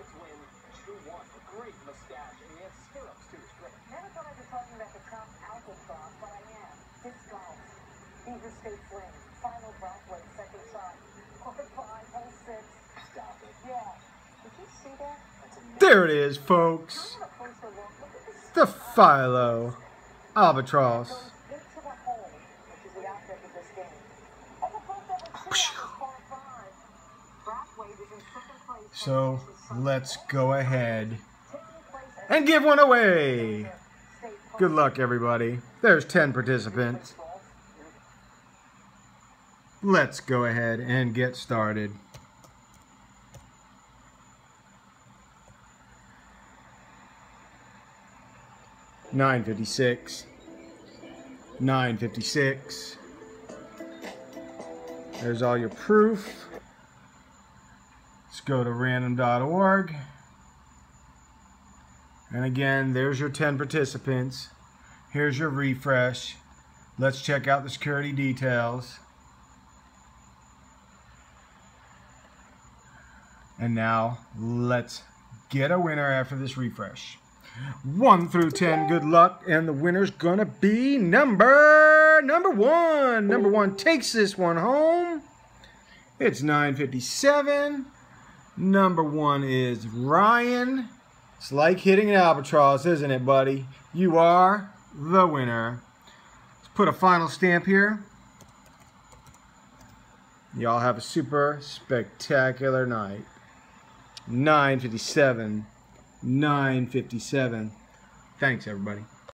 Knights win 2-1. A great mustache, and he has stirrups too. It's great. Never thought I'd be talking about the top albatross, but I am. Disc golf. Beaver State Fling. Final Brathwaite, second shot. Par five, hole six. Stop it. Yeah. Did you see that? There it is, folks. Kind of a closer look. Look at this. The Philo Albatross. Goes into the hole, which is the object of this game. As opposed to the two on par five. Brathwaite is in second place. So let's go ahead and give one away. Good luck, everybody. There's 10 participants. Let's go ahead and get started. Nine fifty six. Nine fifty six. There's all your proof. Let's go to random.org. And again, there's your 10 participants. Here's your refresh. Let's check out the security details. And now let's get a winner after this refresh. 1 through 10, good luck. And the winner's gonna be number number 1. Number 1 takes this one home. It's 957. Number 1 is Ryan. It's like hitting an albatross, isn't it, buddy? You are the winner. Let's put a final stamp here. Y'all have a super spectacular night. 957. 957. Thanks, everybody.